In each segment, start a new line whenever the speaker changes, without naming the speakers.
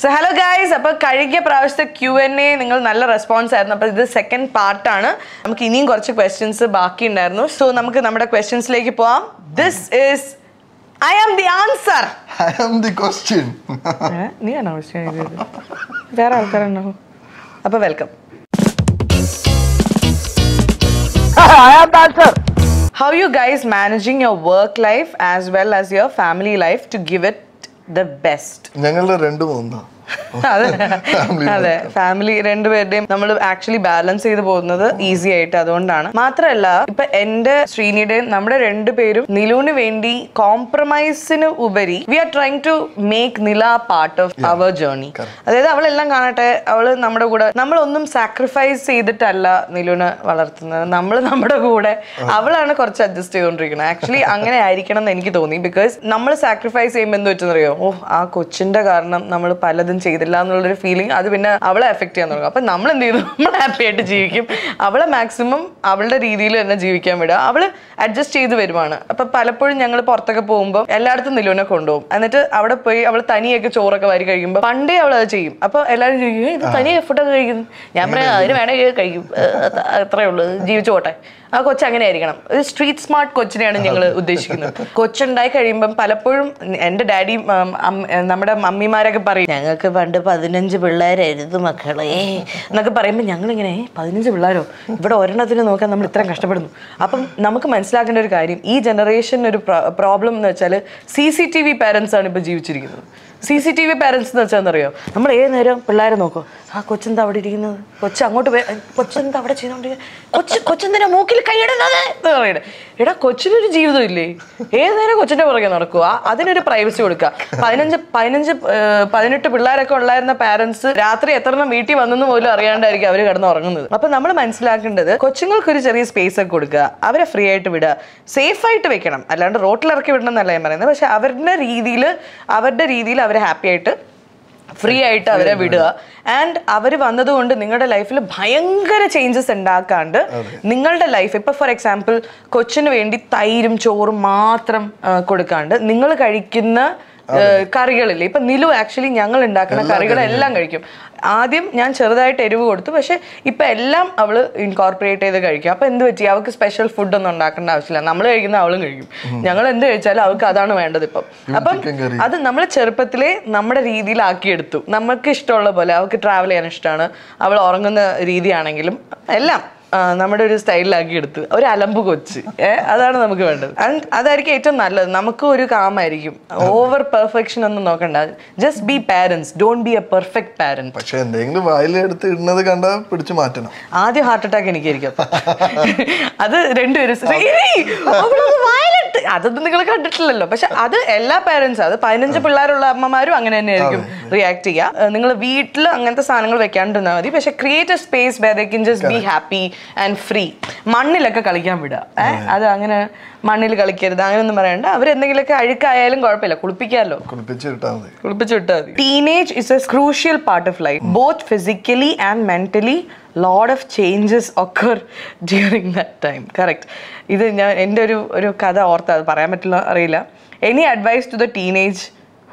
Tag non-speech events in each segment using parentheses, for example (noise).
So hello guys അപ്പൊ കഴിഞ്ഞ പ്രാവശ്യത്തെ ക്യു എൻ എ നിങ്ങൾ നല്ല റെസ്പോൺസ് ആയിരുന്നു. അപ്പൊ ഇത് സെക്കൻഡ് പാർട്ടാണ് നമുക്ക് ഇനിയും കുറച്ച് ക്വസ്റ്റ്യൻസ് ബാക്കി ഉണ്ടായിരുന്നു സോ നമുക്ക് നമ്മുടെ ക്വസ്റ്റ്യൻസിലേക്ക് പോവാം. This is I am the answer
I am the question
നീ ആണോ ക്വസ്റ്റ്യൻ ചെയ്തത് വേറെ ആൾക്കാരുണ്ടോ? അപ്പൊ welcome how you guys managing your work life as well as your family life to give it the best
ഞങ്ങളുടെ രണ്ടും ഒന്നാ
അതെ. അതെ. ഫാമിലി രണ്ടുപേരുടെയും നമ്മൾ ആക്ച്വലി ബാലൻസ് ചെയ്ത് പോകുന്നത് ഈസി ആയിട്ട് അതുകൊണ്ടാണ്. മാത്രമല്ല ഇപ്പൊ എന്റെ ശ്രീനിയുടെയും നമ്മുടെ രണ്ടുപേരും നിലുവിന് വേണ്ടി കോംപ്രമൈസിന് ഉപരി we are trying to make Nila part of our journey അതായത് അവളെല്ലാം കാണട്ടെ അവൾ നമ്മുടെ കൂടെ നമ്മളൊന്നും സാക്രിഫൈസ് ചെയ്തിട്ടല്ല നിലുവിനെ വളർത്തുന്നത്. നമ്മൾ നമ്മുടെ കൂടെ അവളാണ് കുറച്ച് അഡ്ജസ്റ്റ് ചെയ്തുകൊണ്ടിരിക്കുന്നത് ആക്ച്വലി (laughs) അങ്ങനെ ആയിരിക്കണം എന്ന് എനിക്ക് തോന്നി. ബിക്കോസ് നമ്മൾ സാക്രിഫൈസ് ചെയ്യുമ്പോൾ എന്ത് പറ്റുന്നറിയോ? ഓ ആ കൊച്ചിന്റെ കാരണം നമ്മൾ പലതും ചെയ്തില്ല എന്നുള്ളൊരു ഫീലിംഗ് അത് പിന്നെ അവളെ എഫക്ട് ചെയ്യാൻ തുടങ്ങും. അപ്പൊ നമ്മൾ എന്ത് ചെയ്തു (laughs) നമ്മൾ ഹാപ്പി ആയിട്ട് ജീവിക്കും. അവളെ മാക്സിമം അവളുടെ രീതിയിൽ തന്നെ ജീവിക്കാൻ വിടുക. അവൾ അഡ്ജസ്റ്റ് ചെയ്ത് വരുവാണ്. അപ്പൊ പലപ്പോഴും ഞങ്ങൾ പുറത്തൊക്കെ പോകുമ്പോൾ എല്ലായിടത്തും നിലുവിനെ കൊണ്ടുപോകും. എന്നിട്ട് അവിടെ പോയി അവൾ തനിയൊക്കെ ചോറൊക്കെ വാരി കഴിക്കുമ്പോൾ പണ്ടേ അവൾ അത് ചെയ്യും. അപ്പൊ എല്ലാവരും ചോദിക്കും "ഏ, ഇത് തനിയെ ഫുഡൊക്കെ കഴിക്കുന്നു? ഞാൻ പറയാം അതിന് വേണമെങ്കിൽ കഴിക്കും. അത്രേ ഉള്ളൂ. ജീവിച്ചു പോട്ടെ ആ കൊച്ചു അങ്ങനെ ആയിരിക്കണം ഒരു സ്ട്രീറ്റ് സ്മാർട്ട് കൊച്ചിനെയാണ് ഞങ്ങൾ ഉദ്ദേശിക്കുന്നത്. കൊച്ചുണ്ടായി കഴിയുമ്പം പലപ്പോഴും എന്റെ ഡാഡി നമ്മുടെ മമ്മിമാരൊക്കെ പറയും ഞങ്ങൾക്ക് പണ്ട് പതിനഞ്ച് പിള്ളേരായിരുന്നു മക്കളെ. എന്നൊക്കെ പറയുമ്പോൾ ഞങ്ങളിങ്ങനെ ഇങ്ങനെ പതിനഞ്ച് പിള്ളേരോ? ഇവിടെ ഒരെണ്ണത്തിന് നോക്കാൻ നമ്മൾ ഇത്രയും കഷ്ടപ്പെടുന്നു. അപ്പം നമുക്ക് മനസ്സിലാക്കേണ്ട ഒരു കാര്യം ഈ ജനറേഷൻ ഒരു പ്രോബ്ലം എന്ന് വെച്ചാൽ C C T V parents ആണ് ഇപ്പോൾ ജീവിച്ചിരിക്കുന്നത്. C C T V parents എന്ന് വെച്ചാൽ അറിയോ നമ്മൾ ഏത് നേരം പിള്ളേരെ നോക്കും? ആ കൊച്ചെന്താ അവിടെ ഇരിക്കുന്നത്? കൊച്ചു അങ്ങോട്ട് കൊച്ചെന്താ അവിടെ ചെയ്തോണ്ടിരിക്കുന്നത് മൂക്കിൽ കൈയിടുന്നത് എന്ന് എടാ കൊച്ചിനൊരു ജീവിതം ഇല്ലേ ഏത് നേരം കൊച്ചിന്റെ പുറകെ നടക്കുക അതിനൊരു പ്രൈവസി കൊടുക്കുക. പതിനഞ്ച് പതിനഞ്ച് പതിനെട്ട് പിള്ളേരൊക്കെ ഉള്ളായിരുന്ന പാരന്റ്സ് രാത്രി എത്ര വീട്ടിൽ വന്നെന്ന് പോലും അറിയാണ്ടായിരിക്കും അവർ കിടന്ന് ഉറങ്ങുന്നത് അപ്പൊ നമ്മൾ മനസ്സിലാക്കേണ്ടത് കൊച്ചുങ്ങൾക്ക് ഒരു ചെറിയ സ്പേസ് ഒക്കെ കൊടുക്കുക. അവരെ ഫ്രീ ആയിട്ട് വിടുക. സേഫ് ആയിട്ട് വെക്കണം. അല്ലാണ്ട് റോട്ടിൽ ഇറക്കി വിടണം എന്നല്ല ഞാൻ പറയുന്നത്. പക്ഷെ അവരുടെ രീതിയിൽ അവരുടെ രീതിയിൽ അവരെ ഹാപ്പി ആയിട്ട് ഫ്രീ ആയിട്ട് അവരെ വിടുക. ആൻഡ് അവർ വന്നതുകൊണ്ട് നിങ്ങളുടെ ലൈഫിൽ ഭയങ്കര ചേഞ്ചസ് ഉണ്ടാക്കാണ്ട് നിങ്ങളുടെ ലൈഫ് ഇപ്പൊ ഫോർ എക്സാമ്പിൾ കൊച്ചിന് വേണ്ടി തൈരും ചോറും മാത്രം കൊടുക്കാണ്ട് നിങ്ങൾ കഴിക്കുന്ന കറികളില്ലേ? ഇപ്പൊ നിലു ആക്ച്വലി ഞങ്ങൾ ഉണ്ടാക്കുന്ന കറികളെല്ലാം കഴിക്കും. ആദ്യം ഞാൻ ചെറുതായിട്ട് എരിവ് കൊടുത്തു. പക്ഷെ ഇപ്പൊ എല്ലാം അവൾ ഇൻകോർപ്പറേറ്റ് ചെയ്ത് കഴിക്കും. അപ്പൊ എന്ത് പറ്റി? അവൾക്ക് സ്പെഷ്യൽ ഫുഡ് ഒന്നും ഉണ്ടാക്കേണ്ട ആവശ്യമില്ല. നമ്മൾ കഴിക്കുന്ന അവളും കഴിക്കും. ഞങ്ങൾ എന്ത് കഴിച്ചാലും അവൾക്ക് അതാണ് വേണ്ടത് ഇപ്പം. അപ്പം അത് നമ്മൾ ചെറുപ്പത്തിലെ നമ്മുടെ രീതിയിൽ രീതിയിലാക്കിയെടുത്തു. നമുക്ക് ഇഷ്ടമുള്ള പോലെ അവൾക്ക് ട്രാവൽ ചെയ്യാൻ ഇഷ്ടമാണ്. അവൾ ഉറങ്ങുന്ന രീതിയാണെങ്കിലും എല്ലാം. നമ്മുടെ ഒരു സ്റ്റൈലിലാക്കി എടുത്ത്. ഒരു അലമ്പ് കൊച്ച്. ഏഹ് അതാണ് നമുക്ക് വേണ്ടത്. ആൻഡ് അതായിരിക്കും ഏറ്റവും നല്ലത്. നമുക്ക് ഒരു കാമായിരിക്കും. ഓവർ പെർഫെക്ഷൻ ഒന്നും നോക്കണ്ട. Just be parents don't be a perfect parent
പക്ഷെ എന്തെങ്കിലും വായിലെടുത്ത് ഇടുന്നത് കണ്ടാ പിടിച്ചു മാറ്റണം.
ആദ്യം ഹാർട്ട് അറ്റാക്ക് എനിക്കായിരിക്കും. അത് രണ്ടുപേരും അതൊന്നും നിങ്ങൾ കണ്ടിട്ടില്ലല്ലോ. പക്ഷെ അത് എല്ലാ പാരന്റ്സും അത് പതിനഞ്ച് പിള്ളേരുള്ള അമ്മമാരും അങ്ങനെ തന്നെ ആയിരിക്കും റിയാക്ട് ചെയ്യുക. നിങ്ങൾ വീട്ടിൽ അങ്ങനത്തെ സാധനങ്ങൾ വെക്കാണ്ടിരുന്നാൽ മതി. പക്ഷെ create a space where they can just be happy and free മണ്ണിലൊക്കെ കളിക്കാൻ വിടുക. ഏഹ് അത്. അങ്ങനെ മണ്ണിൽ കളിക്കരുത്. അങ്ങനെയൊന്നും പറയണ്ട. അവരെന്തെങ്കിലുമൊക്കെ അഴുക്കായാലും കുഴപ്പമില്ല. കുളിപ്പിക്കാമല്ലോ
കുളിപ്പിച്ചു
വിട്ടാൽ മതി. Teenage is a crucial part of life both physically and mentally lot of changes occur during that time correct ഇത് ഞാൻ എന്റെ ഒരു ഒരു കഥ ഓർത്ത് അത് പറയാൻ പറ്റില്ല അറിയില്ല. Any advice to the teenage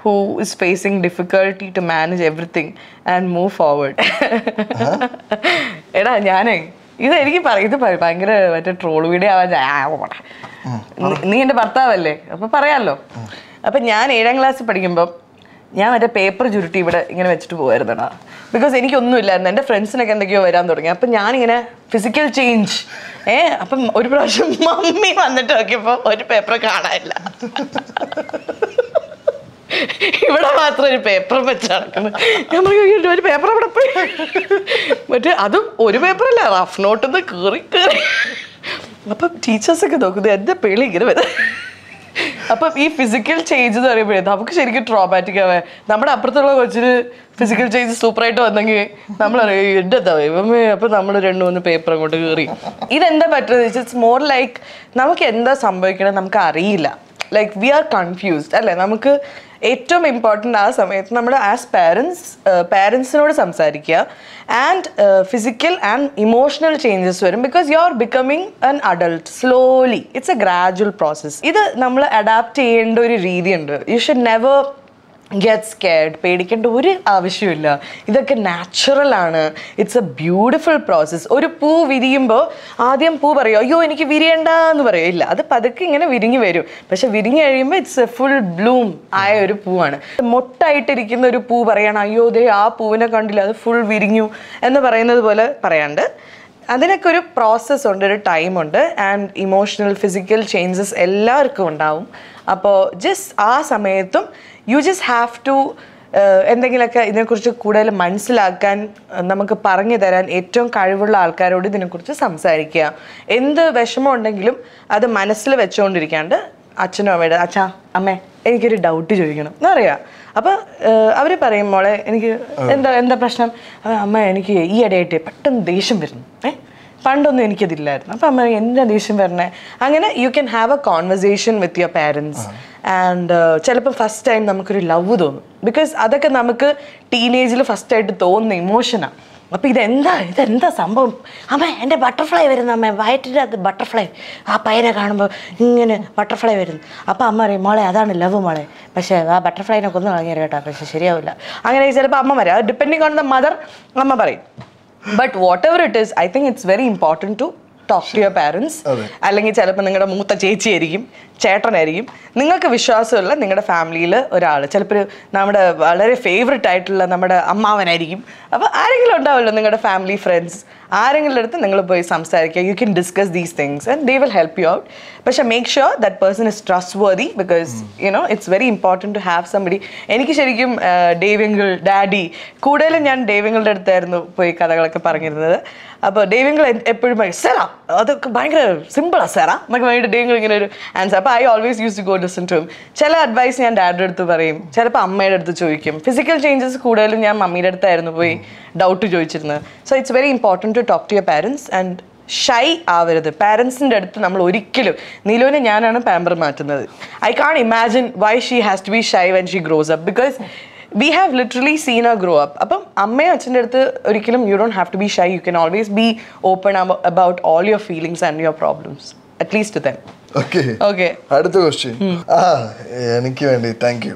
who is facing difficulty to manage everything and move forward എടാ ഞാനേ ഇത് എനിക്ക് പറയും ഇത് ഭയങ്കര മറ്റേ ട്രോൾ വീഡിയോ ആവാൻ. നീ- എന്റെ എന്റെ ഭർത്താവല്ലേ? അപ്പൊ പറയാലോ. അപ്പൊ ഞാൻ ഏഴാം ക്ലാസ്സിൽ പഠിക്കുമ്പോൾ ഞാൻ മറ്റേ പേപ്പർ ചുരുട്ടി ഇവിടെ ഇങ്ങനെ വെച്ചിട്ട് പോകായിരുന്നടാ ബിക്കോസ് എനിക്കൊന്നുമില്ലായിരുന്നു എന്റെ ഫ്രണ്ട്സിനൊക്കെ എന്തൊക്കെയോ വരാൻ തുടങ്ങി. അപ്പം ഞാനിങ്ങനെ ഫിസിക്കൽ ചേഞ്ച് ഏ അപ്പം ഒരു പ്രാവശ്യം മമ്മി വന്നിട്ട് നോക്കിയപ്പോൾ ഒരു പേപ്പർ കാണാനില്ല. (laughs) ഇവിടെ മാത്രം ഒരു പേപ്പർ വെച്ച് പറഞ്ഞു ഒരു പേപ്പർ അവിടെ പോയി. മറ്റേ അതും ഒരു പേപ്പറല്ല റഫ് നോട്ട് നിന്ന് കീറി കീറി. അപ്പം ടീച്ചേഴ്സൊക്കെ നോക്കുന്നത് എന്റെ പേളി ഇങ്ങനെ വരും. അപ്പം ഈ ഫിസിക്കൽ ചേഞ്ച് എന്ന് പറയുമ്പോഴേ നമുക്ക് ശരിക്കും ട്രോമാറ്റിക് ആവേ നമ്മുടെ അപ്പുറത്തുള്ള കൊച്ചിന് ഫിസിക്കൽ ചേഞ്ച് സൂപ്പറായിട്ട് വന്നെങ്കിൽ നമ്മൾ അറിയാം എന്റെ ദൈവമേ. നമ്മൾ രണ്ട് മൂന്ന് പേപ്പർ അങ്ങോട്ട് കയറി ഇതെന്താ പറ്റുന്നത് ഇറ്റ്സ് മോർ ലൈക്ക് നമുക്ക് എന്താ സംഭവിക്കണത് നമുക്ക് അറിയില്ല. ലൈക്ക് വി ആർ കൺഫ്യൂസ്ഡ് അല്ലേ? നമുക്ക് ഏറ്റവും ഇമ്പോർട്ടന്റ് ആ സമയത്ത് നമ്മൾ ആസ് പാരൻസ് പാരൻസിനോട് സംസാരിക്കുക. And physical and emotional changes വരും because you are becoming an adult slowly it's a gradual process ഇത് നമ്മൾ അഡാപ്റ്റ് ചെയ്യേണ്ട ഒരു രീതിയുണ്ട്. You should never get scared പേടിക്കേണ്ട ഒരു ആവശ്യമില്ല ഇതൊക്കെ നാച്ചുറൽ ആണ്. ഇറ്റ്സ് എ ബ്യൂട്ടിഫുൾ പ്രോസസ്സ് ഒരു പൂ വിരിയുമ്പോൾ ആദ്യം പൂ പറയും അയ്യോ എനിക്ക് വിരിയണ്ട എന്ന് പറയും. ഇല്ല അത് പതുക്കെ ഇങ്ങനെ വിരിഞ്ഞു വരും. പക്ഷെ വിരിഞ്ഞു കഴിയുമ്പോൾ ഇറ്റ്സ് എ ഫുൾ ബ്ലൂം ആയ ഒരു പൂവാണ്. മൊട്ടായിട്ടിരിക്കുന്ന ഒരു പൂ പറയണം അയ്യോ ദേ ആ പൂവിനെ കണ്ടില്ല അത് ഫുൾ വിരിഞ്ഞു എന്ന് പറയുന്നത് പോലെ പറയാണ്ട്. അതിനൊക്കെ ഒരു പ്രോസസ്സ് ഉണ്ട് ഒരു ടൈമുണ്ട് ആൻഡ് ഇമോഷണൽ ഫിസിക്കൽ ചേഞ്ചസ് എല്ലാവർക്കും ഉണ്ടാവും. അപ്പോൾ ജസ്റ്റ് ആ സമയത്തും യു ജസ്റ്റ് ഹാവ് ടു എന്തെങ്കിലുമൊക്കെ ഇതിനെക്കുറിച്ച് കൂടുതൽ മനസ്സിലാക്കാൻ നമുക്ക് പറഞ്ഞു തരാൻ ഏറ്റവും കഴിവുള്ള ആൾക്കാരോട് ഇതിനെക്കുറിച്ച് സംസാരിക്കുക. എന്ത് വിഷമം ഉണ്ടെങ്കിലും അത് മനസ്സിൽ വെച്ചുകൊണ്ടിരിക്കാണ്ട് അച്ഛനും അമ്മയുടെ അച്ഛാ അമ്മേ. എനിക്കൊരു ഡൗട്ട് ചോദിക്കണം. എന്നറിയാം. അപ്പോൾ അവർ പറയും മോളെ എനിക്ക് എന്താ എന്താ പ്രശ്നം? "ആ, അമ്മ എനിക്ക് ഈ ഇടയായിട്ട് പെട്ടെന്ന് ദേഷ്യം വരുന്നു. ഏ? പണ്ടൊന്നും എനിക്കതില്ലായിരുന്നു. അപ്പം അമ്മ എന്താ ദേഷ്യം വരണേ? അങ്ങനെ you can have a conversation with your parents and ചിലപ്പോൾ ഫസ്റ്റ് ടൈം നമുക്കൊരു ലവ് തോന്നും. ബിക്കോസ് അതൊക്കെ നമുക്ക് ടീനേജിൽ ഫസ്റ്റായിട്ട് തോന്നുന്ന ഇമോഷനാണ് അപ്പോൾ ഇതെന്താ ഇതെന്താ സംഭവം? അമ്മ എന്റെ ബട്ടർഫ്ലൈ വരുന്നു അമ്മ വയറ്റിന്റെ അത് ബട്ടർഫ്ലൈ ആ പയനെ കാണുമ്പോൾ ഇങ്ങനെ ബട്ടർഫ്ലൈ വരുന്നു. അപ്പം അമ്മ പറയും മോളെ അതാണ് ലവ് മോളെ. പക്ഷേ ആ ബട്ടർഫ്ലൈനെ കൊന്നു കളഞ്ഞു കേട്ടോ പക്ഷേ ശരിയാവില്ല. അങ്ങനെ ചിലപ്പോൾ അമ്മ പറയും അത് ഡിപ്പെൻഡിങ് ഓൺ ദ മദർ അമ്മ പറയും. But whatever it is I think it's very important to talk to your parents. അല്ലെങ്കിൽ ചിലപ്പോൾ നിങ്ങളുടെ മൂത്ത ചേച്ചിയായിരിക്കും ചേട്ടനായിരിക്കും. നിങ്ങൾക്ക് വിശ്വാസമുള്ള നിങ്ങളുടെ ഫാമിലിയിൽ ഒരാൾ ചിലപ്പോൾ നമ്മുടെ വളരെ ഫേവററ്റ് ആയിട്ടുള്ള നമ്മുടെ അമ്മാവനായിരിക്കും. അപ്പോൾ ആരെങ്കിലും ഉണ്ടാവുമല്ലോ നിങ്ങളുടെ ഫാമിലി ഫ്രണ്ട്സ് ആരെങ്കിലും അടുത്ത് നിങ്ങൾ പോയി സംസാരിക്കുക. You can discuss these things and they will help you out പക്ഷേ make sure that person is trustworthy because you know it's very important to have somebody എനിക്ക് ശരിക്കും ഡേവിങ്കിൾ ഡാഡി കൂടുതലും ഞാൻ ഡേവിങ്ങളുടെ അടുത്തായിരുന്നു പോയി കഥകളൊക്കെ പറഞ്ഞിരുന്നത്. അപ്പോൾ ഡേവിങ്ങൾ എപ്പോഴും സെറാ അതൊക്കെ ഭയങ്കര സിമ്പിളാണ് സെറാ എന്നൊക്കെ വേണ്ടി ഡേവിങ്ങൾ ഇങ്ങനെ ഒരു ആൻസർ അപ്പോൾ I always use to go listen to ചില അഡ്വൈസ് ഞാൻ ഡാഡിയുടെ അടുത്ത് പറയും ചിലപ്പോൾ അമ്മയുടെ അടുത്ത് ചോദിക്കും. ഫിസിക്കൽ ചേഞ്ചസ് കൂടുതലും ഞാൻ മമ്മിയുടെ അടുത്തായിരുന്നു പോയി doubt ചോദിച്ചിരുന്നത്. So it's very important to talk to your parents and shy ആവരുത്. പാരൻസിന്റെ അടുത്ത് നമ്മൾ ഒരിക്കലും നിലോനെ ഞാനാണ് പാമ്പർ മാറ്റുന്നത്. I can't imagine why she has to be shy when she grows up because we have literally seen ആ grow up അപ്പം അമ്മയും അച്ഛന്റെ അടുത്ത് ഒരിക്കലും you don't have to be shy you can always be open about all your feelings and your problems at least them
okay
okay
അടുത്ത question ആ എനിക്ക് വേണ്ടി. Thank you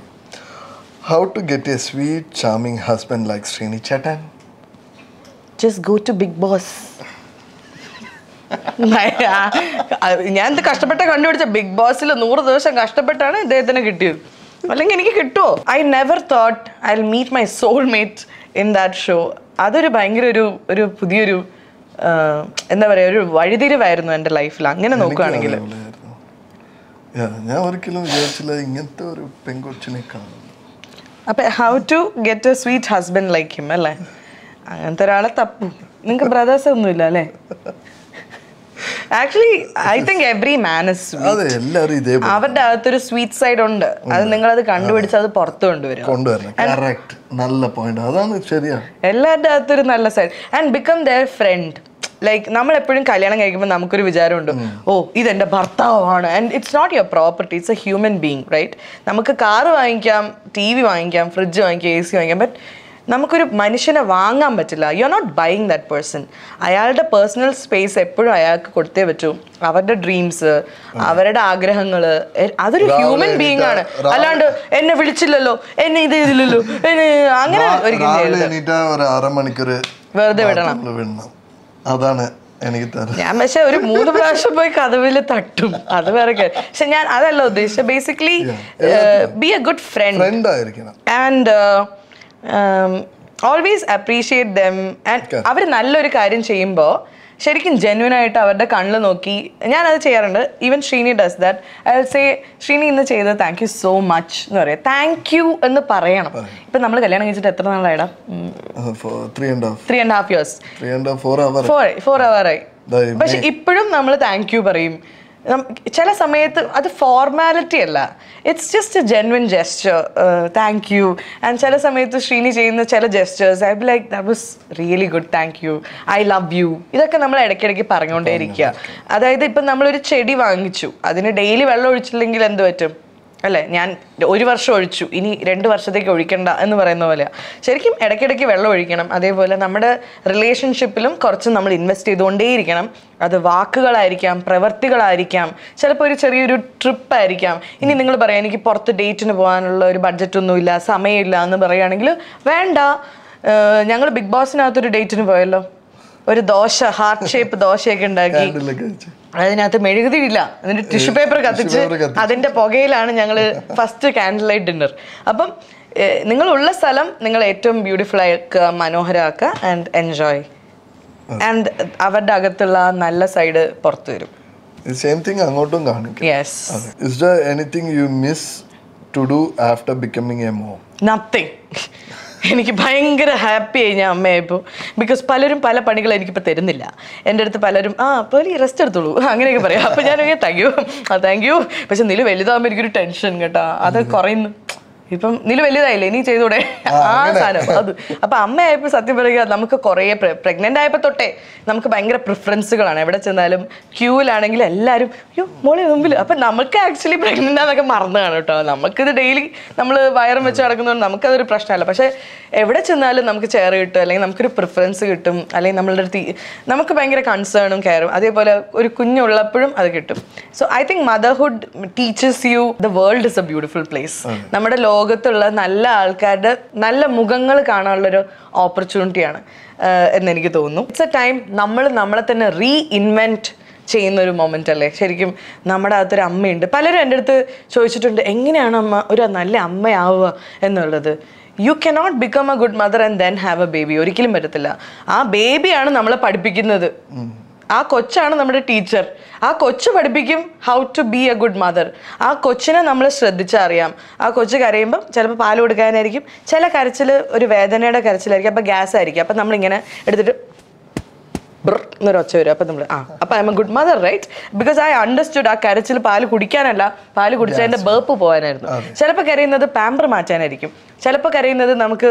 how to get a sweet charming husband like Srini ചേട്ടൻ
just go to Bigg Boss ഞാൻ ഇത് കഷ്ടപ്പെട്ട കണ്ടുപിടിച്ച big ബോസിൽ നൂറ് ദിവസം കഷ്ടപ്പെട്ടാണ് ഇദ്ദേഹത്തിന് കിട്ടിയത്. അല്ലെങ്കിൽ എനിക്ക് കിട്ടുമോ I never thought I will meet my soulmate in that show അതൊരു ഭയങ്കര ഒരു ഒരു പുതിയൊരു എന്താ പറയുക ഒരു വഴിതിരിവായിരുന്നു എന്റെ ലൈഫിൽ അങ്ങനെ നോക്കുകയാണെങ്കിൽ
ഞാൻ ഒരിക്കലും വിചാരിച്ചില്ല ഇങ്ങനത്തെ ഒരു പെൺകൊച്ചിനെ കാണും.
അപ്പൊ how to get a sweet husband like him അല്ലേ? അങ്ങനത്തെ ഒരാളെ തപ്പു. നിങ്ങൾക്ക് ബ്രദേഴ്സ് ഒന്നുമില്ല അല്ലേ? Actually I think every man is അവരുടെ അകത്തൊരു സ്വീറ്റ് സൈഡ് ഉണ്ട്. അത് നിങ്ങൾ അത് കണ്ടുപിടിച്ച് അത്. പുറത്തു കൊണ്ടുവരും
നല്ല പോയിന്റ് അതാണ് ശരിയാണ്
എല്ലാവരുടെ അകത്തൊരു നല്ല side and become their friend like നമ്മൾ എപ്പോഴും കല്യാണം കഴിക്കുമ്പോൾ നമുക്കൊരു വിചാരമുണ്ട്. ഓ ഇതെന്റെ ഭർത്താവാണ്. And it's not your property it's a human being right നമുക്ക് കാറ് വാങ്ങിക്കാം ടി വി വാങ്ങിക്കാം ഫ്രിഡ്ജ് വാങ്ങിക്കാം എ സി വാങ്ങിക്കാം. ബട്ട് നമുക്കൊരു മനുഷ്യനെ വാങ്ങാൻ പറ്റില്ല. You are not buying that person അയാളുടെ പേഴ്സണൽ സ്പേസ് എപ്പോഴും അയാൾക്ക് കൊടുത്തേ പറ്റൂ. അവരുടെ ഡ്രീംസ് അവരുടെ ആഗ്രഹങ്ങൾ അതൊരു ഹ്യൂമൻ ബീങ് ആണ്. അല്ലാണ്ട് എന്നെ വിളിച്ചില്ലല്ലോ എന്നെ ഇത് ചെയ്തില്ലല്ലോ എന്നെ അങ്ങനെ
ഒരു അരമണിക്കൂർ
വെറുതെ വിടണം.
അതാണ് എനിക്ക്
ഞാൻ പക്ഷെ ഒരു മൂന്ന് പ്രാവശ്യം പോയി കഥവിൽ തട്ടും. അത് വേറെ. പക്ഷെ ഞാൻ അതല്ല ഉദ്ദേശിച്ചത്. Basically be a good friend
friend
and always appreciate them and അവർ നല്ലൊരു കാര്യം ചെയ്യുമ്പോൾ ശരിക്കും ആയിട്ട് അവരുടെ കണ്ണ് നോക്കി ഞാനത് ചെയ്യാറുണ്ട്. Even Srini does that I say Srini ഇന്ന് ചെയ്തത് താങ്ക് യു സോ മച്ച് എന്ന് പറയാം. താങ്ക് യു എന്ന് പറയണം. ഇപ്പം നമ്മൾ കല്യാണം കഴിച്ചിട്ട് എത്ര നാളായിടാം?
Three and half
years
four
four
അവർ ആയി.
പക്ഷെ ഇപ്പോഴും നമ്മൾ താങ്ക് യു പറയും. ചില സമയത്ത് അത് ഫോർമാലിറ്റി അല്ല. It's just a genuine gesture thank you and ചില സമയത്ത് ശ്രീനി ചെയ്യുന്ന ചില gestures I be like that was really good thank you I love you ഇതൊക്കെ നമ്മൾ ഇടയ്ക്കിടയ്ക്ക് പറഞ്ഞുകൊണ്ടേയിരിക്കുക. അതായത് ഇപ്പം നമ്മളൊരു ചെടി വാങ്ങിച്ചു. അതിന് ഡെയിലി വെള്ളം ഒഴിച്ചില്ലെങ്കിൽ എന്ത് പറ്റും? അല്ലേ? ഞാൻ ഒരു വർഷം ഒഴിച്ചു. ഇനി രണ്ട് വർഷത്തേക്ക് ഒഴിക്കണ്ട എന്ന് പറയുന്ന പോലെയാണ് ശരിക്കും ഇടയ്ക്കിടയ്ക്ക് വെള്ളം ഒഴിക്കണം. അതേപോലെ നമ്മുടെ റിലേഷൻഷിപ്പിലും കുറച്ച് നമ്മൾ ഇൻവെസ്റ്റ് ചെയ്തുകൊണ്ടേയിരിക്കണം. അത് വാക്കുകളായിരിക്കാം പ്രവൃത്തികളായിരിക്കാം ചിലപ്പോൾ ഒരു ചെറിയൊരു ട്രിപ്പ് ആയിരിക്കാം. ഇനി നിങ്ങൾ പറയാം എനിക്ക് പുറത്ത് ഡേറ്റിന് പോകാനുള്ള ഒരു ബഡ്ജറ്റ് ഒന്നുമില്ല സമയമില്ല എന്ന് പറയുകയാണെങ്കിൽ വേണ്ട. ഞങ്ങൾ ബിഗ് ബോസിനകത്തൊരു ഡേറ്റിന് പോയല്ലോ. ഒരു ദോശ ഹാർട്ട് ഷേപ്പ് ദോശയൊക്കെ ഉണ്ടാക്കി. അതിനകത്ത് മെഴുകുതിരില്ല അതിന്റെ ടിഷ്യൂ പേപ്പർ കത്തിച്ച് അതിന്റെ പുകയിലാണ് ഞങ്ങൾ ഫസ്റ്റ് കാൻഡിൽ ലൈറ്റ് ഡിന്നർ അപ്പം നിങ്ങൾ നിങ്ങളുള്ള സ്ഥലം നിങ്ങൾ ഏറ്റവും ബ്യൂട്ടിഫുൾ ആക്കുക മനോഹരമാക്കുക ആൻഡ് എൻജോയ് ആൻഡ് അവരുടെ അകത്തുള്ള നല്ല സൈഡ് പുറത്തു വരും.
സെയിം തിങ് അങ്ങോട്ടും കാണിക്കും
yes
is the anything you miss to do after becoming a mom
nothing എനിക്ക് ഭയങ്കര ഹാപ്പി ആയി ഞാൻ അമ്മയായപ്പോൾ ബിക്കോസ് പലരും പല പണികൾ എനിക്കിപ്പോൾ തരുന്നില്ല. എന്റെ അടുത്ത് പലരും ആ അപ്പോൾ ഈ റെസ്റ്റ് എടുത്തോളൂ. (laughs) അങ്ങനെയൊക്കെ പറയാം. അപ്പോൾ ഞാൻ താങ്ക് യു ആ താങ്ക് യു പക്ഷെ നില വലുതാകുമ്പോൾ എനിക്കൊരു ടെൻഷൻ കേട്ടോ. അത് കുറയുന്നു. ഇപ്പം നില വലുതായില്ലേ? ഇനി ചെയ്തൂടെ? ആ സാധനം. അത്. അപ്പൊ അമ്മയായപ്പോൾ സത്യം പറയുക നമുക്ക് കുറേ പ്രഗ്നന്റ് ആയപ്പോൾ തൊട്ടേ നമുക്ക് ഭയങ്കര പ്രിഫറൻസുകളാണ് എവിടെ ചെന്നാലും ക്യൂവിലാണെങ്കിൽ എല്ലാരും അയ്യോ മോളെ മുമ്പിൽ അപ്പൊ നമുക്ക് ആക്ച്വലി പ്രഗ്നന്റ് ആണെന്നൊക്കെ മറന്നു കാണും കേട്ടോ. നമുക്കിത് ഡെയിലി നമ്മൾ വയറും വെച്ച് നടക്കുന്നതുകൊണ്ട് നമുക്കതൊരു പ്രശ്നമല്ല. പക്ഷെ എവിടെ ചെന്നാലും നമുക്ക് ചെയർ കിട്ടും അല്ലെങ്കിൽ നമുക്കൊരു പ്രിഫറൻസ് കിട്ടും അല്ലെങ്കിൽ നമ്മളുടെ അടുത്ത് നമുക്ക് ഭയങ്കര കൺസേണും കെയറും അതേപോലെ ഒരു കുഞ്ഞുള്ളപ്പോഴും അത് കിട്ടും. So I think motherhood teachers you the world is a beautiful place നമ്മുടെ ലോകത്തുള്ള നല്ല ആൾക്കാരുടെ നല്ല മുഖങ്ങൾ കാണാനുള്ളൊരു ഓപ്പർച്യൂണിറ്റിയാണ് എന്ന് എനിക്ക് തോന്നുന്നു. ഇറ്റ്സ് എ ടൈം നമ്മൾ നമ്മളെ തന്നെ റീ ഇൻവെന്റ് ചെയ്യുന്ന ഒരു മൊമെന്റ് അല്ലേ? ശരിക്കും നമ്മുടെ അകത്തൊരു അമ്മയുണ്ട്. പലരും എന്റെ അടുത്ത് ചോദിച്ചിട്ടുണ്ട് എങ്ങനെയാണ് അമ്മ ഒരു നല്ല അമ്മയാവുക എന്നുള്ളത്? You cannot become a good mother and then have a baby ഒരിക്കലും പറ്റത്തില്ല. ആ ബേബിയാണ് നമ്മളെ പഠിപ്പിക്കുന്നത്. ആ കൊച്ചാണ് നമ്മുടെ ടീച്ചർ. ആ കൊച്ച് പഠിപ്പിക്കും how to be a good mother ആ കൊച്ചിനെ നമ്മൾ ശ്രദ്ധിച്ചറിയാം ആ കൊച്ച് കരയുമ്പം ചിലപ്പോൾ പാൽ കൊടുക്കാനായിരിക്കും ചില കരച്ചിൽ ഒരു വേദനയുടെ കരച്ചിലായിരിക്കും അപ്പോൾ ഗ്യാസ് ആയിരിക്കും. അപ്പം നമ്മളിങ്ങനെ എടുത്തിട്ട് എന്നൊരു ഒച്ച വരും. അപ്പം നമ്മൾ ആ അപ്പം I'm a good mother right because I understood ആ കരച്ചിൽ പാൽ കുടിക്കാനല്ല പാൽ കുടിച്ചതിന്റെ ബേപ്പ് പോകാനായിരുന്നു. ചിലപ്പോൾ കരയുന്നത് പാമ്പർ മാറ്റാനായിരിക്കും. ചിലപ്പോൾ കരയുന്നത് നമുക്ക്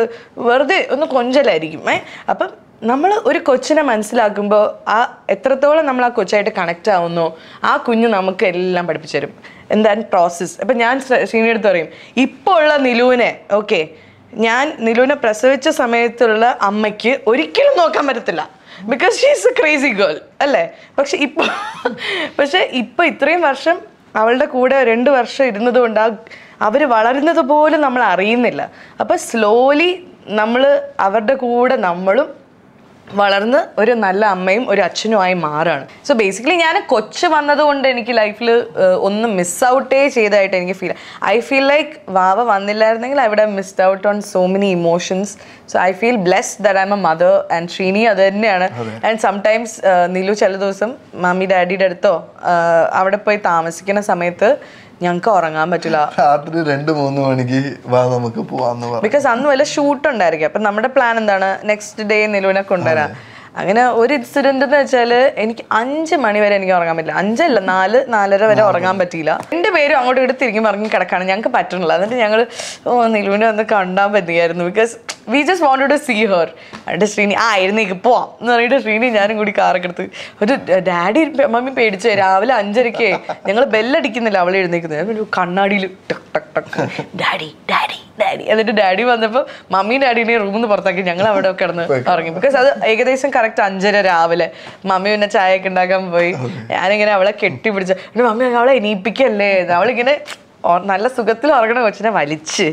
വെറുതെ ഒന്ന് കൊഞ്ചലായിരിക്കും ഏ? അപ്പം നമ്മൾ ഒരു കൊച്ചിനെ മനസ്സിലാക്കുമ്പോൾ ആ എത്രത്തോളം നമ്മൾ ആ കൊച്ചായിട്ട് കണക്റ്റ് ആവുന്നു ആ കുഞ്ഞ് നമുക്ക് എല്ലാം പഠിപ്പിച്ചു തരും. എന്താണ് പ്രോസസ്സ് അപ്പം ഞാൻ ശ്രീനിയെടുത്ത് പറയും ഇപ്പോൾ ഉള്ള നിലുവിനെ ഓക്കെ ഞാൻ നിലുവിനെ പ്രസവിച്ച സമയത്തുള്ള അമ്മയ്ക്ക് ഒരിക്കലും നോക്കാൻ പറ്റത്തില്ല. Because she she's a crazy girl അല്ലേ? പക്ഷെ ഇപ്പോൾ (laughs) പക്ഷെ ഇപ്പോൾ ഇത്രയും വർഷം അവളുടെ കൂടെ രണ്ട് വർഷം ഇരുന്നത് കൊണ്ട് ആ അവർ വളരുന്നത് പോലും നമ്മൾ അറിയുന്നില്ല. അപ്പോൾ സ്ലോലി നമ്മൾ അവരുടെ കൂടെ നമ്മളും വളർന്ന് ഒരു നല്ല അമ്മയും ഒരു അച്ഛനുമായി മാറാണ്. സോ ബേസിക്കലി ഞാൻ കൊച്ച് വന്നതുകൊണ്ട് എനിക്ക് ലൈഫിൽ ഒന്നും മിസ് ഔട്ടേ ചെയ്തതായിട്ട് എനിക്ക് ഫീൽ ഐ ഫീൽ ലൈക്ക് വാവ വന്നില്ലായിരുന്നെങ്കിൽ I would have missed out on so many emotions so I feel bless that I'm a mother and Srini അത്. തന്നെയാണ് ആൻഡ് സംടൈംസ് നിലു ചില ദിവസം മമ്മി ഡാഡിയുടെ അടുത്തോ അവിടെ പോയി താമസിക്കുന്ന സമയത്ത് ഞങ്ങൾക്ക് ഉറങ്ങാൻ പറ്റില്ല.
രാത്രി രണ്ട് മൂന്ന് മണിക്ക് വാ നമുക്ക് പോവാന്ന്
ബിക്കോസ് അന്ന് വല്ല ഷൂട്ട് ഉണ്ടായിരിക്കും. അപ്പൊ നമ്മുടെ പ്ലാൻ എന്താണ്? നെക്സ്റ്റ് ഡേ നിലവിനെ കൊണ്ടുവരാം അങ്ങനെ ഒരു ഇൻസിഡന്റ് എന്ന് വെച്ചാൽ എനിക്ക് അഞ്ച് മണി വരെ എനിക്ക് ഉറങ്ങാൻ പറ്റില്ല. അഞ്ചല്ല നാല് നാലര വരെ ഉറങ്ങാൻ പറ്റിയില്ല. പേരും അങ്ങോട്ട് ഇങ്ങോട്ട് തിരിഞ്ഞ് മറിഞ്ഞ് കിടക്കാണ്. ഞങ്ങൾക്ക് പറ്റണില്ല. എന്നിട്ട് ഞങ്ങൾ ഓ നിലുവിനെ ഒന്ന് കണ്ടാൻ പറ്റിയായിരുന്നു. Because we just wanted to see her എന്നിട്ട് ശ്രീനി ആ ആയിരുന്നേക്ക് പോവാം. എന്ന് പറഞ്ഞിട്ട് ശ്രീനി ഞാനും കൂടി കാറൊക്കെ എടുത്ത് ഒരു ഡാഡി മമ്മി പേടിച്ചു രാവിലെ അഞ്ചരക്കേ ഞങ്ങൾ ബെല്ലടിക്കുന്നില്ല അവളെ എഴുന്നേക്കുന്നത്. കണ്ണാടിയിൽ ടക് ടക് ടക്. Daddy daddy. ഡാഡി. എന്നിട്ട് ഡാഡി വന്നപ്പോൾ മമ്മിയും ഡാഡിനെ റൂമിൽ നിന്ന് പുറത്താക്കി. ഞങ്ങൾ അവിടെ കിടന്ന് (laughs) ഇറങ്ങി ബിക്കോസ് അത് ഏകദേശം കറക്റ്റ് അഞ്ചര രാവിലെ. മമ്മി പിന്നെ ചായ ഒക്കെ ഉണ്ടാക്കാൻ പോയി. (laughs) ഞാനിങ്ങനെ അവളെ കെട്ടിപ്പിടിച്ച എന്നിട്ട് മമ്മി അവളെ എണീപ്പിക്കല്ലേ? അവളിങ്ങനെ നല്ല സുഖത്തിൽ ഉറങ്ങണ കൊച്ചിനെ വലിച്ച്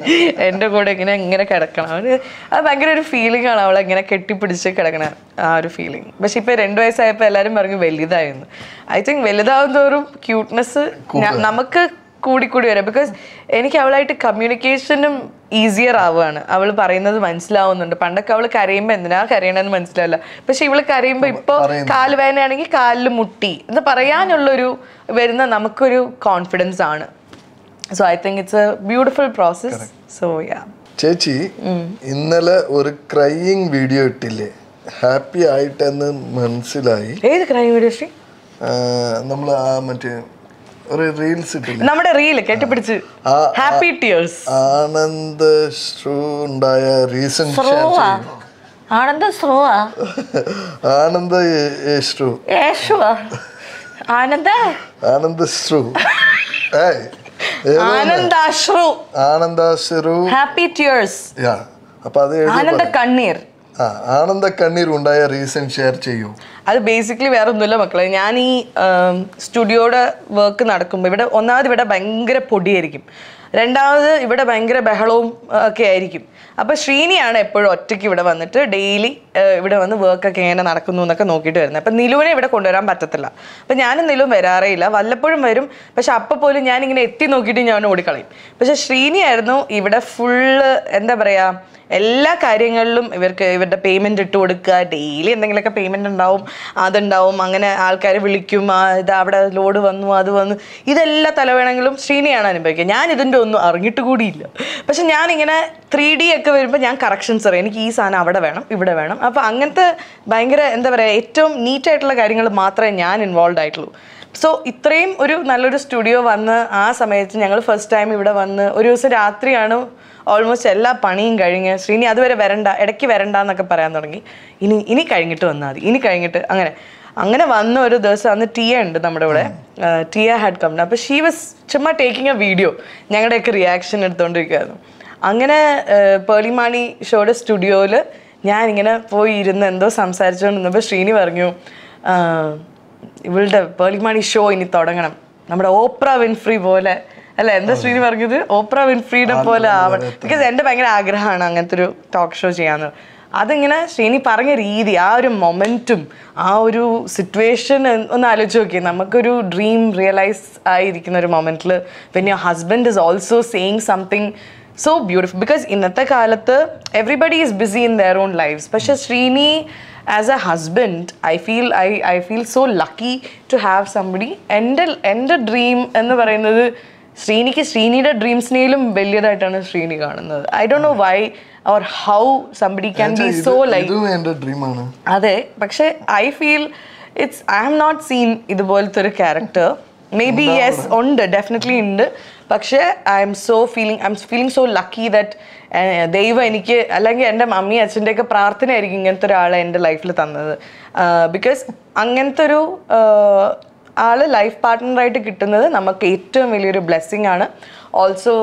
എന്റെ കൂടെ ഇങ്ങനെ ഇങ്ങനെ കിടക്കണം. അവന് അത് ഭയങ്കര ഒരു ഫീലിംഗ് ആണ് അവളെ ഇങ്ങനെ കെട്ടിപ്പിടിച്ച് കിടക്കണ ആ ഒരു ഫീലിംഗ് പക്ഷെ ഇപ്പൊ രണ്ടു വയസ്സായപ്പോൾ എല്ലാവരും പറഞ്ഞു വലുതായിരുന്നു ഐ തിങ്ക് വലുതാവും തോറും ക്യൂട്ട്നെസ് നമുക്ക് കൂടി കൂടി വരാം. ബിക്കോസ് എനിക്ക് അവളായിട്ട് കമ്മ്യൂണിക്കേഷനും ഈസിയർ ആവുകയാണ്. അവൾ പറയുന്നത് മനസ്സിലാവുന്നുണ്ട്. പണ്ടൊക്കെ അവൾ കരയുമ്പോൾ എന്തിനാ കരയണമെന്ന് മനസ്സിലാവില്ല. പക്ഷെ ഇവൾ കരയുമ്പോൾ ഇപ്പോൾ കാൽ വേദനയാണെങ്കിൽ കാലിൽ മുട്ടി എന്ന് പറയാനുള്ളൊരു വരുന്ന നമുക്കൊരു കോൺഫിഡൻസ് ആണ്. So I think it's a beautiful process so yeah
ചേച്ചി ഇന്നലെ ഒരു ക്രൈയിങ് വീഡിയോ ഇട്ടില്ലേ? ഹാപ്പി ആയിട്ടെന്ന് മനസ്സിലായി.
ഏത് ക്രൈം വീഡിയോ
നമ്മൾ ആ മറ്റേ റീൽസ്
നമ്മുടെ റീൽ കെട്ടിപ്പിടിച്ച് ഹാപ്പി ടിയേഴ്സ്
ആനന്ദ ശ്രു ഉണ്ടായ റീസൺ
ആനന്ദ സ്രോവാ.
ആനന്ദ ശ്രു
യേശുവാ. ആനന്ദ?
ആനന്ദ ശ്രു.
ആനന്ദാശ്രു
ആനന്ദാശ്രു
ഹാപ്പി ടിയേഴ്സ്
യാ അപ്പൊ അത്
ആനന്ദ കണ്ണീർ.
ആനന്ദ കണ്ണീർ ഉണ്ടായ റീസൺ ഷെയർ ചെയ്യൂ.
അത് ബേസിക്കലി വേറെ ഒന്നുമില്ല മക്കളെ. ഞാൻ ഈ സ്റ്റുഡിയോയുടെ വർക്ക് നടക്കുമ്പോൾ ഇവിടെ ഒന്നാമത് ഇവിടെ ഭയങ്കര പൊടിയായിരിക്കും. രണ്ടാമത് ഇവിടെ ഭയങ്കര ബഹളവും ഒക്കെ ആയിരിക്കും. അപ്പോൾ ശ്രീനിയാണ് എപ്പോഴും ഒറ്റയ്ക്ക് ഇവിടെ വന്നിട്ട് ഡെയിലി ഇവിടെ വന്ന് വർക്കൊക്കെ എങ്ങനെ നടക്കുന്നു എന്നൊക്കെ നോക്കിയിട്ട് വരുന്നത്. അപ്പം നിലുവിനെ ഇവിടെ കൊണ്ടുവരാൻ പറ്റത്തില്ല. അപ്പം ഞാനും നിലവും വരാറേ ഇല്ല. വല്ലപ്പോഴും വരും. പക്ഷെ അപ്പോൾ പോലും ഞാനിങ്ങനെ എത്തി നോക്കിയിട്ട് ഞാൻ ഓടിക്കളയും. പക്ഷെ ശ്രീനിയായിരുന്നു ഇവിടെ ഫുള്ള് എന്താ പറയുക എല്ലാ കാര്യങ്ങളിലും ഇവർക്ക് ഇവരുടെ പേയ്മെന്റ് ഇട്ട് കൊടുക്കുക. ഡെയിലി എന്തെങ്കിലുമൊക്കെ പേയ്മെന്റ് ഉണ്ടാവും അതുണ്ടാവും. അങ്ങനെ ആൾക്കാർ വിളിക്കും. ഇത് അവിടെ ലോഡ് വന്നു അത് വന്നു. ഇതെല്ലാ തലവേണങ്ങളും ശ്രീനിയാണ് അനുഭവിക്കുക. ഞാൻ ഇതിന്റെ ഒന്നും അറിഞ്ഞിട്ട് കൂടിയില്ല. പക്ഷെ ഞാനിങ്ങനെ ത്രീ ഡി ഒക്കെ വരുമ്പോൾ ഞാൻ കറക്ഷൻസ് അറിയാം. എനിക്ക് ഈ സാധനം അവിടെ വേണം ഇവിടെ വേണം. അപ്പോൾ അങ്ങനത്തെ ഭയങ്കര എന്താ പറയുക ഏറ്റവും നീറ്റായിട്ടുള്ള കാര്യങ്ങൾ മാത്രമേ ഞാൻ ഇൻവോൾവ് ആയിട്ടുള്ളൂ. സോ ഇത്രയും ഒരു നല്ലൊരു സ്റ്റുഡിയോ വന്ന് ആ സമയത്ത് ഞങ്ങൾ ഫസ്റ്റ് ടൈം ഇവിടെ വന്ന് ഒരു ദിവസം രാത്രിയാണ് ഓൾമോസ്റ്റ് എല്ലാ പണിയും കഴിഞ്ഞ് ശ്രീനി അതുവരെ വരണ്ട ഇടയ്ക്ക് വരണ്ട എന്നൊക്കെ പറയാൻ തുടങ്ങി. ഇനി ഇനി കഴിഞ്ഞിട്ട് വന്നാൽ മതി ഇനി കഴിഞ്ഞിട്ട് അങ്ങനെ. അങ്ങനെ വന്ന ഒരു ദിവസം അന്ന് ടിയ ഉണ്ട് നമ്മുടെ ഇവിടെ. ടിയ ഹാഡ് കം അപ്പോൾ ഷീ വാസ് ചുമ്മാ ടേക്കിംഗ് എ വീഡിയോ ഞങ്ങളുടെയൊക്കെ റിയാക്ഷൻ എടുത്തുകൊണ്ടിരിക്കുകയായിരുന്നു അങ്ങനെ പേളിമാണി ഷോയുടെ സ്റ്റുഡിയോയിൽ ഇങ്ങനെ പോയി ഇരുന്ന് എന്തോ സംസാരിച്ചുകൊണ്ടിരുന്നപ്പോൾ ശ്രീനി പറഞ്ഞു ഇവളുടെ പേളിമാണി ഷോ ഇനി തുടങ്ങണം. നമ്മുടെ ഓപ്ര വിൻഫ്രി പോലെ. അല്ല? എന്താ ശ്രീനി പറഞ്ഞത്? ഓപ്ര വിൻഫ്രീയുടെ പോലെ ആവണം. ബിക്കോസ് എന്റെ ഭയങ്കര ആഗ്രഹമാണ് അങ്ങനത്തെ ഒരു ടോക്ക് ഷോ ചെയ്യാന്ന്. അതിങ്ങനെ ശ്രീനി പറഞ്ഞ രീതി ആ ഒരു മൊമെന്റും ആ ഒരു സിറ്റുവേഷൻ ഒന്ന് ആലോചിച്ച് നോക്കി നമുക്കൊരു ഡ്രീം റിയലൈസ് ആയിരിക്കുന്ന ഒരു മൊമെന്റിൽ പിന്നെ your husband is also saying something so beautiful because ഇന്നത്തെ കാലത്ത് everybody is busy in their own life പക്ഷേ Srini as a husband I feel I I feel so lucky to have somebody എന്റെ എന്റെ dream എന്ന് പറയുന്നത് ശ്രീനിക്ക് ശ്രീനിയുടെ ഡ്രീംസിനേലും വലിയതായിട്ടാണ് ശ്രീനി കാണുന്നത്. I Dr know why or how somebody can be so like അതെ പക്ഷെ I feel it's I have not seen ഇതുപോലത്തെ ഒരു ക്യാരക്ടർ മേ ബി യെസ് ഉണ്ട്. ഡെഫിനറ്റ്ലി ഉണ്ട്. പക്ഷേ I'm so feeling I'm feeling so lucky that ദൈവം എനിക്ക് അല്ലെങ്കിൽ എന്റെ മമ്മി അച്ഛന്റെയൊക്കെ പ്രാർത്ഥനയായിരിക്കും ഇങ്ങനത്തെ ഒരാളെ എന്റെ ലൈഫിൽ തന്നത്. ബിക്കോസ് അങ്ങനത്തെ ഒരു ആൾ ലൈഫ് പാർട്ട്ണറായിട്ട് കിട്ടുന്നത് നമുക്ക് ഏറ്റവും വലിയൊരു ബ്ലെസ്സിങ് ആണ്. ഓൾസോ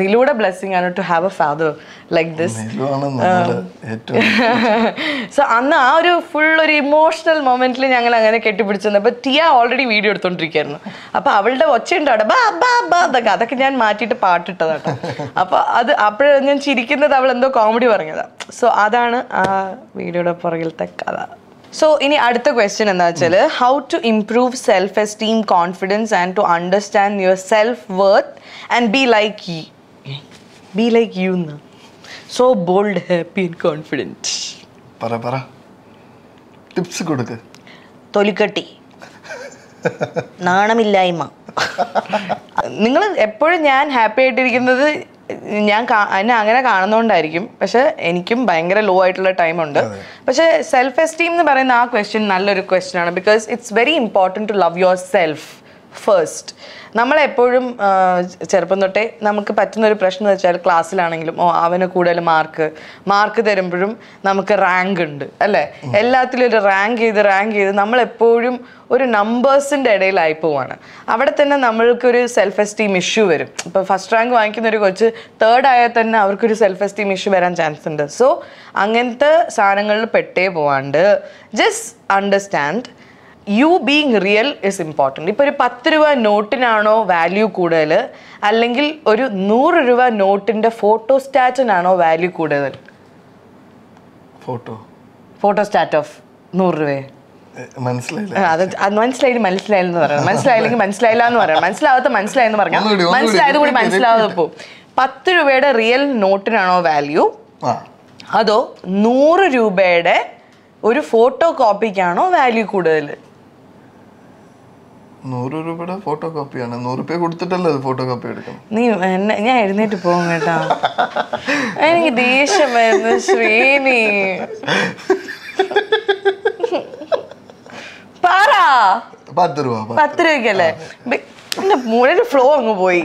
നിലൂടെ ബ്ലെസ്സിങ് ആണ് to have a father like this so അന്ന് ആ ഒരു ഫുൾ ഒരു ഇമോഷണൽ മൊമെന്റിൽ ഞങ്ങൾ അങ്ങനെ കെട്ടിപ്പിടിച്ചിരുന്നു അപ്പൊ ടിയ ഓൾറെഡി വീഡിയോ എടുത്തോണ്ടിരിക്കുകയായിരുന്നു അപ്പൊ അവളുടെ ഒച്ചയുണ്ട് അവിടെ ബാ ബാ ബാ അതൊക്കെ അതൊക്കെ ഞാൻ മാറ്റിയിട്ട് പാട്ടിട്ടതാട്ടോ. അപ്പൊ അത് അപ്പോഴ ഞാൻ ചിരിക്കുന്നത് അവൾ എന്തോ കോമഡി പറഞ്ഞതാ. സോ അതാണ് ആ വീഡിയോയുടെ പുറകിലത്തെ കഥ. സോ ഇനി അടുത്ത ക്വസ്റ്റ്യൻ എന്താ വെച്ചാൽ how to improve self esteem confidence and to understand yourself worth and be like you be like you എന്ന് so bold happy and confident
പറ പറ. ടിപ്സ് കൊടുക്ക്.
തൊലിക്കട്ടി. നാണമില്ലായ്മ. (laughs) നിങ്ങൾ എപ്പോഴും ഞാൻ ഹാപ്പി ആയിട്ടിരിക്കുന്നത് ഞാൻ എന്നെ അങ്ങനെ കാണുന്നോണ്ടായിരിക്കും. പക്ഷെ എനിക്കും ഭയങ്കര ലോ ആയിട്ടുള്ള ടൈമുണ്ട് പക്ഷെ സെൽഫ് എസ്റ്റീം എന്ന് പറയുന്ന ആ ക്വസ്റ്റ്യൻ നല്ലൊരു ക്വസ്റ്റ്യൻ ആണ്. Because it's very important to love yourself first നമ്മളെപ്പോഴും ചെറുപ്പം തൊട്ടേ നമുക്ക് പറ്റുന്ന ഒരു പ്രശ്നം എന്ന് വെച്ചാൽ ക്ലാസ്സിലാണെങ്കിലും ഓ അവന് കൂടുതൽ മാർക്ക് മാർക്ക് തരുമ്പോഴും നമുക്ക് റാങ്ക് ഉണ്ട് അല്ലേ? എല്ലാത്തിലും ഒരു റാങ്ക് ചെയ്ത് റാങ്ക് ചെയ്ത് നമ്മളെപ്പോഴും ഒരു നമ്പേഴ്സിന്റെ ഇടയിലായി പോവാണ്. അവിടെ തന്നെ നമ്മൾക്കൊരു സെൽഫ് എസ്റ്റീം ഇഷ്യൂ വരും. ഇപ്പോൾ ഫസ്റ്റ് റാങ്ക് വാങ്ങിക്കുന്ന ഒരു കൊച്ച് തേർഡ് ആയാൽ തന്നെ അവർക്കൊരു സെൽഫ് എസ്റ്റീം ഇഷ്യൂ വരാൻ ചാൻസ് ഉണ്ട്. സോ അങ്ങനത്തെ സാധനങ്ങളിൽ പെട്ടേ പോവാണ്ട്. Just understand you being real is important ഇപ്പോൾ ഒരു പത്ത് രൂപ നോട്ടിനാണോ വാല്യൂ കൂടുതൽ? അല്ലെങ്കിൽ ഒരു നൂറ് രൂപ നോട്ടിന്റെ ഫോട്ടോ സ്റ്റാറ്റിനാണോ വാല്യൂ കൂടുതൽ?
ഫോട്ടോ
ഫോട്ടോ സ്റ്റാറ്റ് ഓഫ് നൂറ് രൂപയെ.
മനസ്സിലായില്ല.
അത് മനസ്സിലായി മനസ്സിലായില്ലെന്ന് പറയണം. മനസ്സിലായില്ലെങ്കിൽ മനസ്സിലായില്ല എന്ന് പറയണം. മനസ്സിലാവാത്ത മനസ്സിലായെന്ന്
പറയാം
മനസ്സിലായത് കൂടി മനസ്സിലാവാതെ പോകും പത്ത് രൂപയുടെ റിയൽ നോട്ടിനാണോ വാല്യൂ അതോ നൂറ് രൂപയുടെ ഒരു ഫോട്ടോ കോപ്പിക്കാണോ വാല്യൂ കൂടുതൽ?
നൂറ് രൂപയുടെ ഫോട്ടോ കോപ്പിയാണ് നൂറ് രൂപ കൊടുത്തിട്ടല്ലേ അത് ഫോട്ടോ കോപ്പി എടുക്കണം
നീ എന്നെ ഞാൻ എഴുന്നേറ്റ് പോകും കേട്ടോ. എനിക്ക് ദേഷ്യം വരുന്നു ശ്രീനി. പറ.
പത്ത് രൂപ പത്ത്.
രൂപയ്ക്കല്ലേ? എന്റെ മൂലൊരു ഫ്ലോ അങ്ങ് പോയി.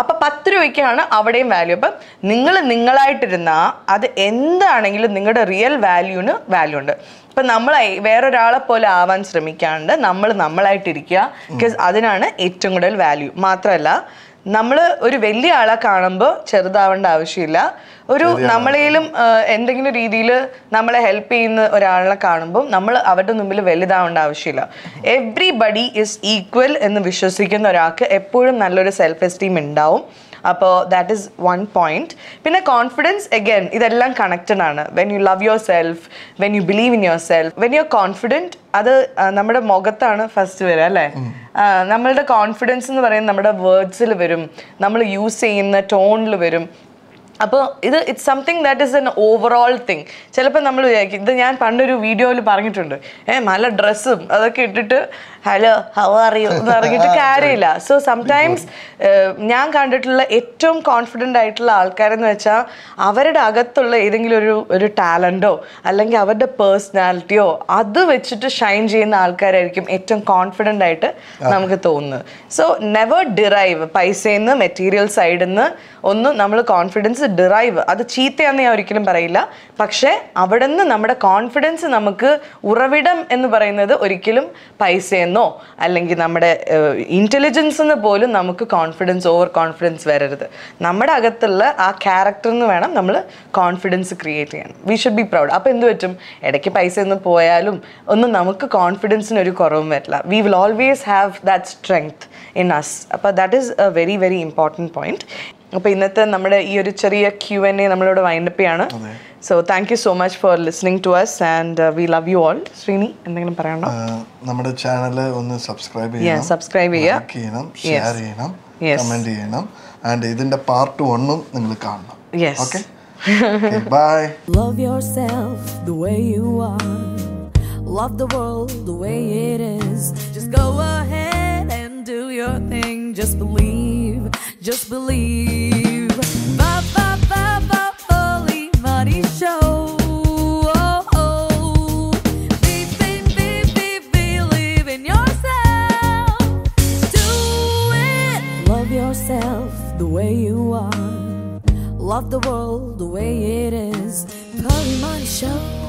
അപ്പൊ പത്ത് രൂപയ്ക്കാണ് അവിടെയും വാല്യൂ അപ്പം നിങ്ങൾ നിങ്ങളായിട്ടിരുന്ന അത് എന്താണെങ്കിലും നിങ്ങളുടെ റിയൽ വാല്യൂന് വാല്യൂ ഉണ്ട്. ഇപ്പൊ നമ്മൾ വേറൊരാളെ പോലെ ആവാൻ ശ്രമിക്കാണ്ട് നമ്മൾ നമ്മളായിട്ടിരിക്കുക. ബിക്കോസ് അതിനാണ് ഏറ്റവും കൂടുതൽ വാല്യൂ മാത്രമല്ല നമ്മൾ ഒരു വലിയ ആളെ കാണുമ്പോൾ ചെറുതാവേണ്ട ആവശ്യമില്ല. ഒരു നമ്മളേലും എന്തെങ്കിലും രീതിയിൽ നമ്മളെ ഹെൽപ്പ് ചെയ്യുന്ന ഒരാളെ കാണുമ്പോൾ നമ്മൾ അവരുടെ മുമ്പിൽ വലുതാവേണ്ട ആവശ്യമില്ല. എവ്രിബഡി ഇസ് ഈക്വൽ എന്ന് വിശ്വസിക്കുന്ന ഒരാൾക്ക് എപ്പോഴും നല്ലൊരു സെൽഫ് എസ്റ്റീം ഉണ്ടാവും. അപ്പോൾ ദാറ്റ് ഈസ് വൺ പോയിന്റ് പിന്നെ കോൺഫിഡൻസ് അഗൈൻ ഇതെല്ലാം കണക്റ്റഡ് ആണ്. When you love yourself when you believe in yourself when you confident അത് നമ്മുടെ മുഖത്താണ് ഫസ്റ്റ് വരിക അല്ലേ? നമ്മളുടെ കോൺഫിഡൻസ് എന്ന് പറയുന്നത് നമ്മുടെ വേർഡ്സിൽ വരും. നമ്മൾ യൂസ് ചെയ്യുന്ന ടോണിൽ വരും. അപ്പോൾ ഇത് it's something that is an overall thing ചിലപ്പോൾ നമ്മൾ വിചാരിക്കും ഇത് ഞാൻ പണ്ടൊരു വീഡിയോയിൽ പറഞ്ഞിട്ടുണ്ട്. ഏ നല്ല ഡ്രസ്സും അതൊക്കെ ഇട്ടിട്ട് ഹലോ ഹൗ ആർ യു എന്ന് പറഞ്ഞിട്ട് (laughs) കാര്യമില്ല. സോ സംടൈംസ് ഞാൻ കണ്ടിട്ടുള്ള ഏറ്റവും കോൺഫിഡന്റ് ആയിട്ടുള്ള ആൾക്കാരെന്ന് വെച്ചാൽ അവരുടെ അകത്തുള്ള ഏതെങ്കിലും ഒരു ഒരു ടാലന്റോ അല്ലെങ്കിൽ അവരുടെ പേഴ്സണാലിറ്റിയോ അത് വെച്ചിട്ട് ഷൈൻ ചെയ്യുന്ന ആൾക്കാരായിരിക്കും ഏറ്റവും കോൺഫിഡന്റ് ആയിട്ട് നമുക്ക് തോന്നുന്നത്. സോ നെവർ ഡിറൈവ് പൈസയിൽ നിന്ന് മെറ്റീരിയൽ സൈഡിൽ നിന്ന് ഒന്നും നമ്മൾ കോൺഫിഡൻസ് ഡിറൈവ് അത് ചീത്തയാണെന്ന് ഞാൻ ഒരിക്കലും പറയില്ല. പക്ഷേ അവിടെ നിന്ന് നമ്മുടെ കോൺഫിഡൻസ് നമുക്ക് ഉറവിടം എന്ന് പറയുന്നത് ഒരിക്കലും പൈസയെന്നോ അല്ലെങ്കിൽ നമ്മുടെ ഇന്റലിജൻസ് എന്ന് പോലും നമുക്ക് കോൺഫിഡൻസ് ഓവർ കോൺഫിഡൻസ് വരരുത്. നമ്മുടെ അകത്തുള്ള ആ ക്യാരക്ടറിന് വേണം നമ്മൾ കോൺഫിഡൻസ് ക്രിയേറ്റ് ചെയ്യാൻ. വി ഷുഡ് ബി പ്രൗഡ് അപ്പോൾ എന്ത് പറ്റും? ഇടയ്ക്ക് പൈസ ഒന്ന് പോയാലും ഒന്നും നമുക്ക് കോൺഫിഡൻസിന് ഒരു കുറവും വരില്ല. We will always have that strength in us അപ്പോൾ that is a very very important point അപ്പോൾ ഇന്നത്തെ നമ്മുടെ ഈ ഒരു ചെറിയ ക്യു എൻ എ നമ്മളിവിടെ വൈൻഡപ്പ് ചെയ്യാണ് so thank you so much for listening to us and we love you all Srini എന്തെങ്കിലും പറയണോ?
നമ്മുടെ ചാനൽ ഒന്ന് സബ്സ്ക്രൈബ്
ചെയ്യാം
ചെയ്യണം.
ചെയ്യാം ചെയ്യുക.
ചെയ്യണം ഷെയർ ചെയ്യണം കമന്റ് ചെയ്യണം. ആൻഡ് ഇതിന്റെ പാർട്ട് വണ്ണും നിങ്ങൾ കാണണം. Okay bye
love yourself the way you are Love the world the way it is. Just go ahead and do your thing. Just believe, just believe. Ba ba ba ba holy money show. Be, be, be, be, believe yourself. Do it. Love yourself the way you are. Love the world the way it is. Holy money show.